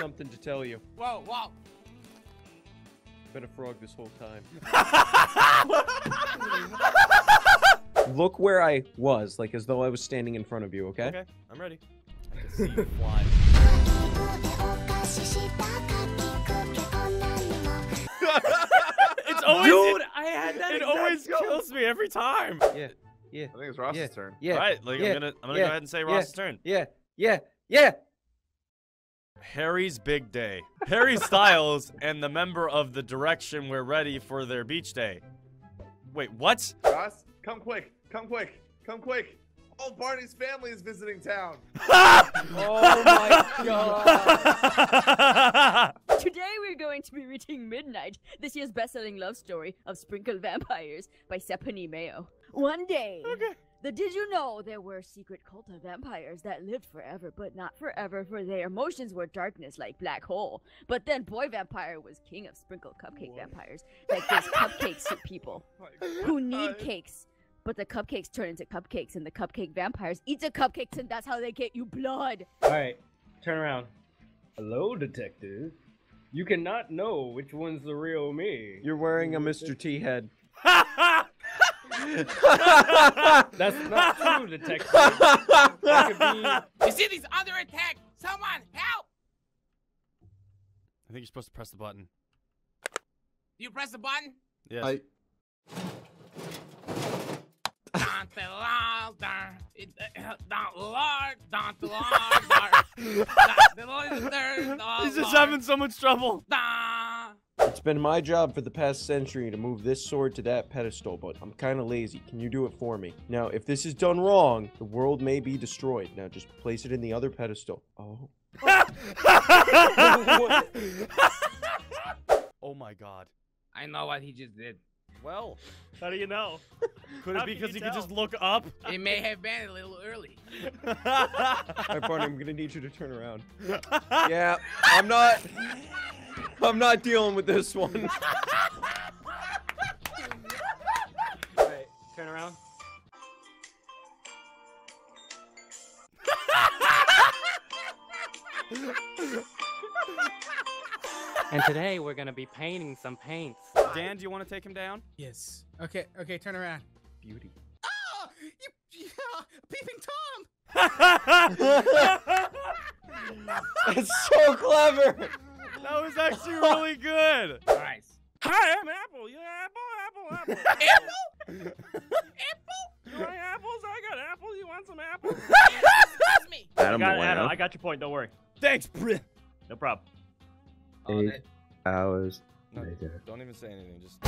have something to tell you. Whoa, whoa. Been a frog this whole time. Look where I was, like as though I was standing in front of you, okay? Okay, I'm ready. I can see you fly. it's always Dude, I had that it always joke. kills me every time. Yeah, yeah, I think it's Ross's Yeah. turn. yeah, All right, like yeah, I'm gonna I'm gonna yeah, go ahead and say yeah. Ross's turn. yeah, yeah, yeah. Harry's big day. Harry Styles and the member of the Direction were ready for their beach day. Wait, what? Ross, come quick, come quick, come quick. All Barney's family is visiting town. Oh my god. Today we're going to be reading Midnight, this year's best-selling love story of Sprinkled Vampires by Stephanie Mayo. One day, the did you know there were secret cult of vampires that lived forever, but not forever, for their emotions were darkness like black hole. But then boy vampire was king of sprinkled cupcake vampires, like this cupcake soup people who need cakes. But the cupcakes turn into cupcakes, and the cupcake vampires eat the cupcakes, and that's how they get you blood. Alright, turn around. Hello, detective. You cannot know which one's the real me. You're wearing a Mr. T head. That's not true, detective. That could be. The city's under attack. Someone help! I think you're supposed to press the button. You press the button? Yeah. I. It, uh, dun, Lord, dun, dun, Lord, dun. Dun, dun, Lord, He's just having so much trouble. Dun. It's been my job for the past century to move this sword to that pedestal, but I'm kind of lazy. Can you do it for me? Now, if this is done wrong, the world may be destroyed. Now, just place it in the other pedestal. Oh. oh my god. I know what he just did. Well, How do you know? could How it be can you because he could just look up? It may have been a little early. All right, Barney, I'm gonna need you to turn around. Yeah, I'm not. I'm not dealing with this one. Alright, turn around. And today we're gonna be painting some paints. Dan, do you want to take him down? Yes. Okay, okay, turn around. Beauty. Oh, you, yeah, peeping Tom. That's so clever. That was actually really good. Nice. Hi, I'm Apple. You apple, apple, apple. Apple? You want apples? I got apples. You want some apples? Excuse me. Adam got it, Adam, I got your point. Don't worry. Thanks, Bri. No problem. Oh, Eight that- hours No, later. don't even say anything. Just.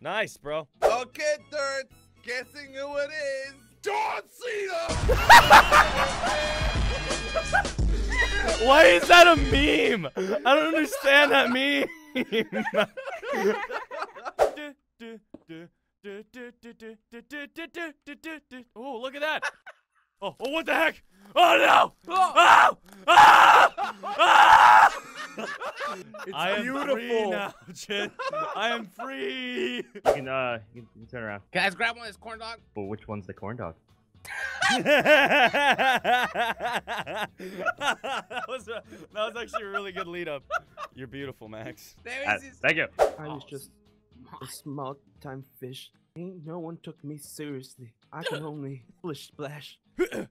Nice, bro. Okay, Dirt. Guessing who it is? John Cena. Why is that a meme? I don't understand that meme. oh, look at that. Oh, oh, what the heck? Oh no! Oh! Ah! Ah! I am free beautiful. now, Jin. I am free. You can, uh, you can, you can turn around. Guys, grab one of this corn dog? Well, which one's the corn dog? that was a, that was actually a really good lead up. You're beautiful, Max. There Uh, thank you. I was just a small time fish. Ain't no one took me seriously. I can only splish splash.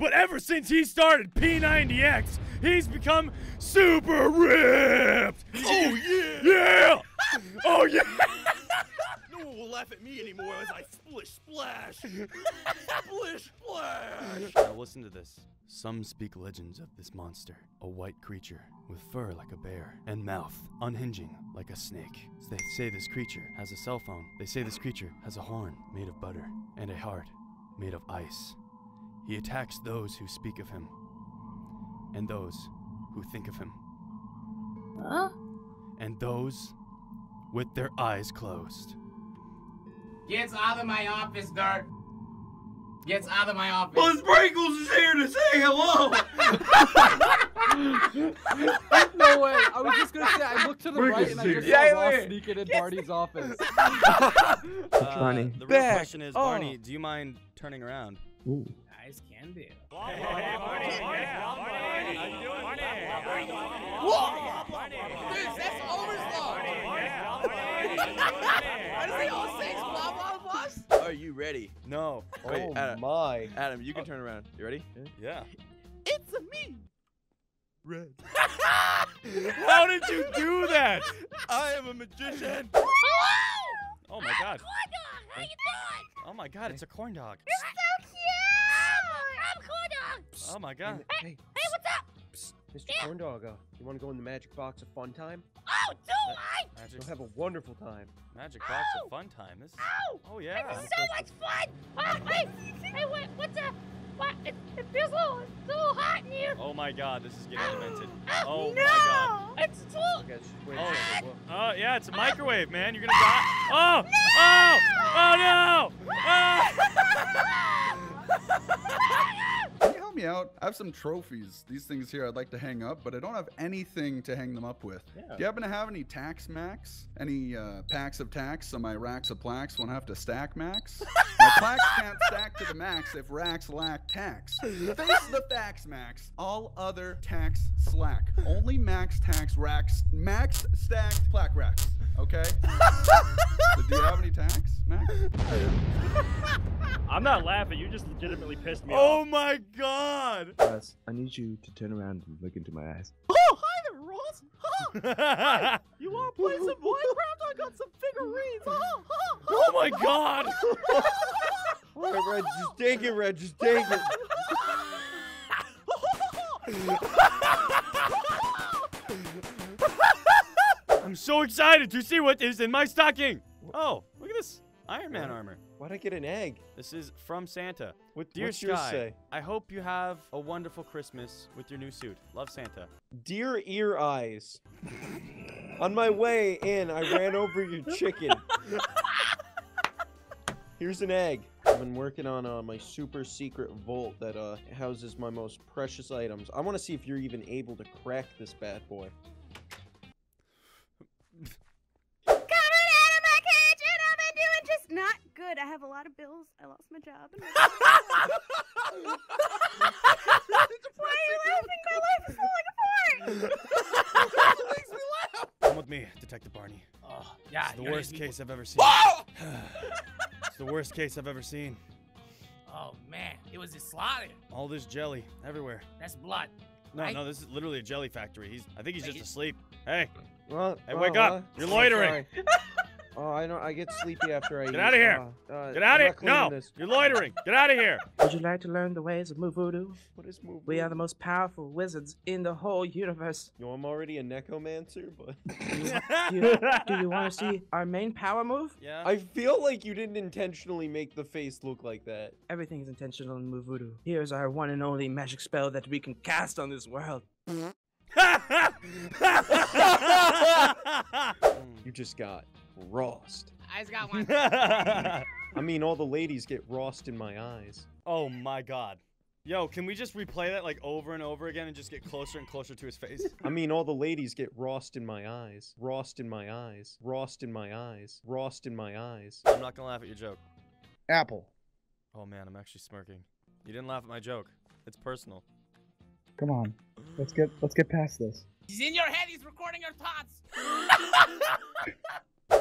But ever since he started P90X, he's become super ripped. Oh yeah. Yeah. Oh yeah. No one will laugh at me anymore as I splish splash. splish splash. Now listen to this. Some speak legends of this monster, a white creature with fur like a bear and mouth unhinging like a snake. They say this creature has a cell phone. They say this creature has a horn made of butter and a heart made of ice. He attacks those who speak of him and those who think of him and those with their eyes closed. Gets out of my office, Dirt. gets out of my office. Well, Sprinkles is here to say hello. no way. I was just gonna say I looked to the We're right and I just saw Yeah, Ross yeah. sneaking in Barney's office. Uh, Barney. The real Back question is, off. Barney, do you mind turning around? Guys can do. Dude, that's Overslaw. Why does he all say blah blah blah? Are you ready? No. Wait, oh Adam. my. Adam, you can turn around. You ready? Yeah. It's a me. Red. How did you do that? I am a magician. Oh my god. How you doing? Oh my god, it's a corn dog. So cute! I'm cool dog. Oh my god. Hey, Hey, what's up? psst, Mr. Corndog, uh, you want to go in the magic box of fun time? Oh, do I? Magic, You'll have a wonderful time. magic box Ow! of fun time. This. Ow! Oh oh yeah. This is so much fun! Oh, wait! Hey, what, what's that? What? It, it feels a little, it's a little hot in here. Oh my god, this is getting demented. Oh, Oh no! my god. It's too... Okay, just wait a Oh. second. Oh yeah, it's a microwave, man. You're gonna die. Oh! Oh! Oh no! Can you help me out? I have some trophies. These things here I'd like to hang up, but I don't have anything to hang them up with. Yeah. Do you happen to have any tacks max? Any uh, packs of tacks so my racks of plaques won't have to stack max? my plaques can't stack to the max if racks lack tacks. Face the facts, max. All other tacks slack. Only max tacks racks, max stacked plaque racks. Okay? so do you have any tacks, Max? I'm not laughing. You just legitimately pissed me Oh off. Oh my god! Russ, I need you to turn around and look into my eyes. Oh, hi there, Ross. Huh? You want to play some Minecraft? I got some figurines. Huh? Huh? oh my god! All right, Red, just take it, Red, just take it. I'm so excited to see what is in my stocking. Oh, look at this Iron Man armor. Why'd I get an egg? This is from Santa. What, Dear what's Sky, say? I hope you have a wonderful Christmas with your new suit. Love Santa. Dear Ear Eyes, on my way in, I ran over your chicken. Here's an egg. I've been working on uh, my super secret vault that uh, houses my most precious items. I want to see if you're even able to crack this bad boy. I have a lot of bills. I lost my job. and my- Why are you laughing? My life is falling apart. Come with me, Detective Barney. Oh, yeah. It's the worst case I've ever seen. It's the worst case I've ever seen. Oh man, it was just slaughtered. All this jelly everywhere. That's blood. No, right? no, this is literally a jelly factory. He's I think he's Like just it- asleep. Hey, What? Hey, What? wake uh, up. What? You're Oh, loitering. Sorry. Oh, I know. I get sleepy after I Get eat. outta here. Uh, uh, get out of here. No, this. you're loitering. Get out of here. Would you like to learn the ways of Muvudu? What is move? We are the most powerful wizards in the whole universe. You know, I'm already a necromancer, but Do you, do you want to see our main power move? Yeah. I feel like you didn't intentionally make the face look like that. Everything is intentional in Muvudu. Here's our one and only magic spell that we can cast on this world. You just got rost. I just got one. I mean, all the ladies get rost in my eyes. oh my god. Yo, can we just replay that like over and over again and just get closer and closer to his face? I mean, all the ladies get rost in my eyes. Rost in my eyes. Rost in my eyes. Rost in my eyes. I'm not gonna laugh at your joke. Apple. Oh man, I'm actually smirking. You didn't laugh at my joke. It's personal. Come on, let's get let's get past this. He's in your head. He's recording your thoughts.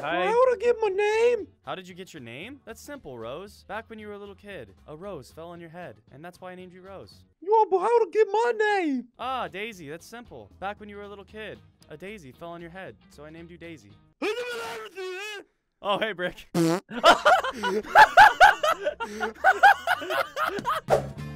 Would I get my name? How did you get your name? That's simple, Rose. Back when you were a little kid, a rose fell on your head, and that's why I named you Rose. Yo, but how to get my name? Ah, Daisy, that's simple. Back when you were a little kid, a daisy fell on your head, so I named you Daisy. Oh, hey, Brick.